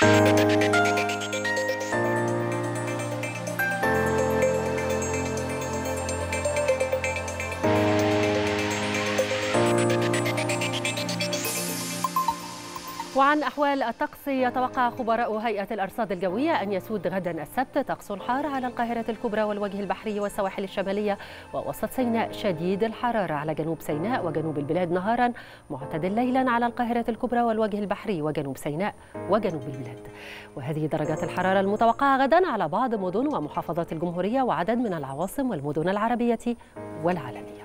Thank you. وعن أحوال الطقس يتوقع خبراء هيئة الأرصاد الجوية أن يسود غدا السبت طقس حار على القاهرة الكبرى والوجه البحري والسواحل الشمالية ووسط سيناء شديد الحرارة على جنوب سيناء وجنوب البلاد نهارا معتدل ليلا على القاهرة الكبرى والوجه البحري وجنوب سيناء وجنوب البلاد. وهذه درجات الحرارة المتوقعة غدا على بعض مدن ومحافظات الجمهورية وعدد من العواصم والمدن العربية والعالمية.